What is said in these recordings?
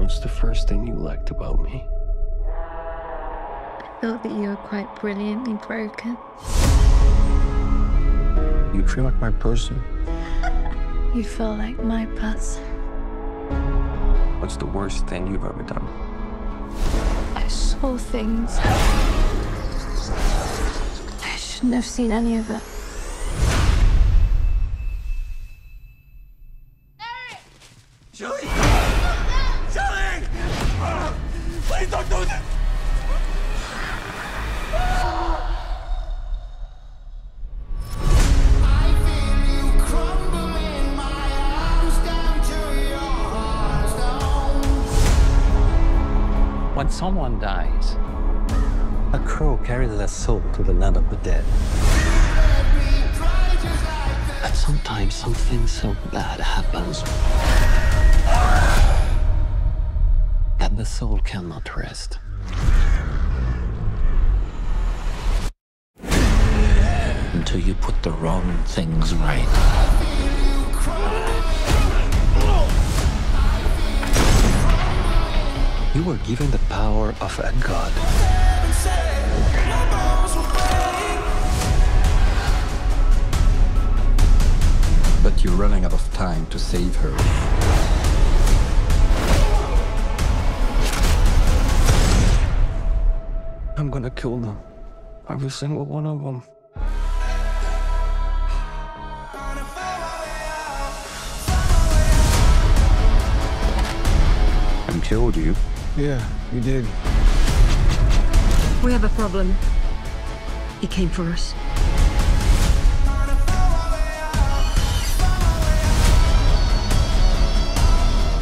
What's the first thing you liked about me? I thought that you were quite brilliantly broken. You feel like my person? You feel like my person. What's the worst thing you've ever done? I saw things. I shouldn't have seen any of it. Shelly! Please don't do this! When someone dies, a crow carries their soul to the land of the dead. And sometimes something so bad happens the soul cannot rest. Until you put the wrong things right. You were given the power of a god. But you're running out of time to save her. I'm gonna kill them. Every single one of them. And killed you. Yeah, you did. We have a problem. He came for us.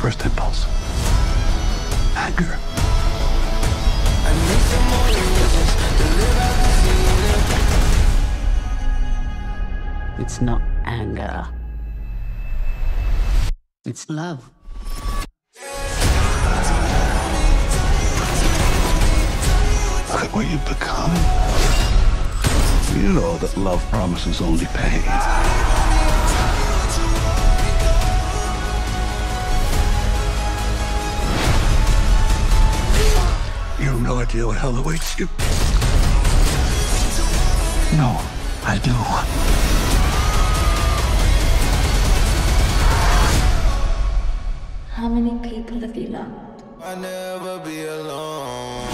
First impulse. Anger. It's not anger. It's love. Look at what you've become. You know that love promises only pain. You have no idea what hell awaits you. No, I do. Loved? I'll never be alone.